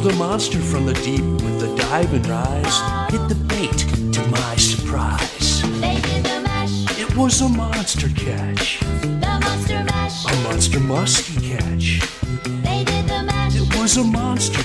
Pulled a monster from the deep with the dive and rise. Hit the bait to my surprise. It was a monster catch, monster a monster musky catch. It was a monster